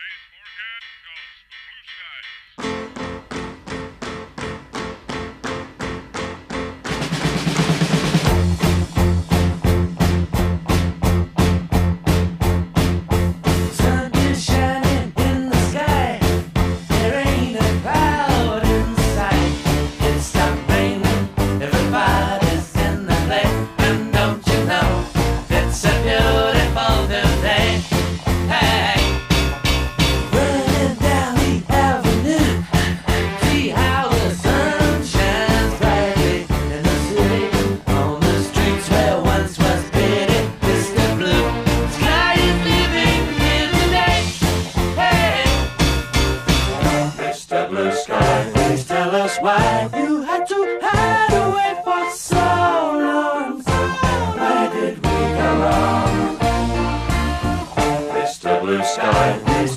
Today's forecast calls for. blue sky. Please tell us why you had to hide away for so long. Why did we go wrong? Mr. Blue Sky, Please.